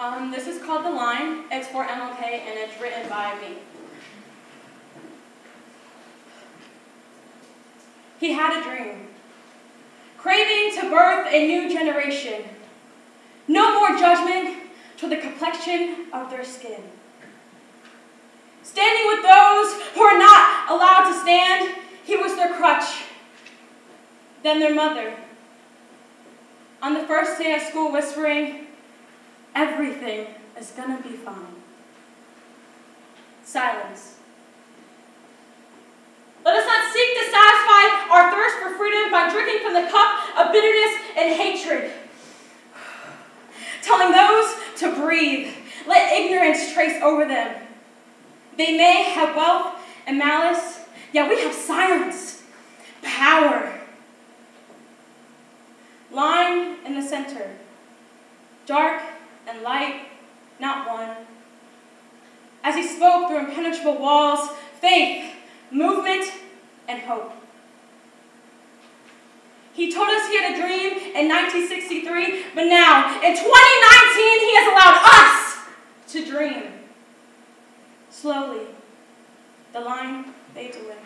Um, this is called The Line. It's for MLK and it's written by me. He had a dream, craving to birth a new generation. No more judgment to the complexion of their skin. Standing with those who are not allowed to stand, he was their crutch, then their mother. On the first day of school, whispering, everything is gonna be fine. Silence. Let us not seek to satisfy our thirst for freedom by drinking from the cup of bitterness and hatred. Telling those to breathe, let ignorance trace over them. They may have wealth and malice, yet we have silence, power. Line in the center, dark and light, not one. As he spoke through impenetrable walls, faith, movement, and hope. He told us he had a dream in 1963, but now, in 2019, he has allowed us to dream. Slowly, the line fades away.